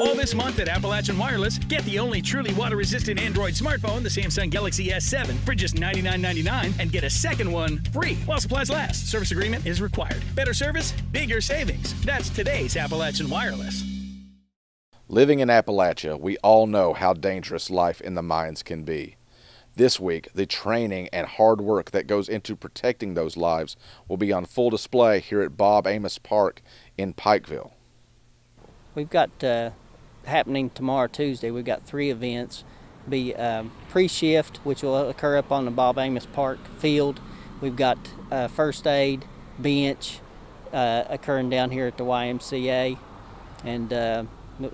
All this month at Appalachian Wireless, get the only truly water resistant Android smartphone, the Samsung Galaxy S7, for just $99.99 and get a second one free while supplies last. Service agreement is required. Better service, bigger savings. That's today's Appalachian Wireless. Living in Appalachia, we all know how dangerous life in the mines can be. This week, the training and hard work that goes into protecting those lives will be on full display here at Bob Amos Park in Pikeville. We've got uh, happening tomorrow, Tuesday. We've got three events. Be um, pre-shift, which will occur up on the Bob Amos Park field. We've got uh, first aid, bench uh, occurring down here at the YMCA, and uh,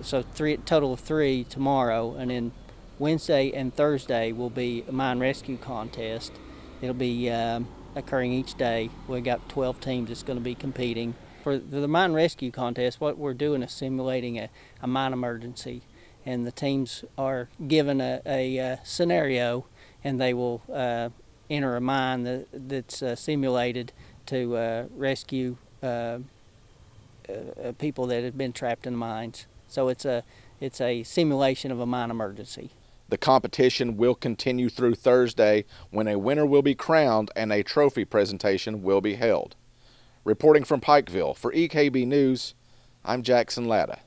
so three total of three tomorrow, and then Wednesday and Thursday will be a mine rescue contest. It'll be um, occurring each day. We've got 12 teams that's going to be competing. For the mine rescue contest, what we're doing is simulating a, a mine emergency, and the teams are given a, a, a scenario, and they will uh, enter a mine that, that's uh, simulated to uh, rescue uh, uh, uh, people that have been trapped in mines. So it's a it's a simulation of a mine emergency. The competition will continue through Thursday when a winner will be crowned and a trophy presentation will be held. Reporting from Pikeville for EKB News, I'm Jackson Latta.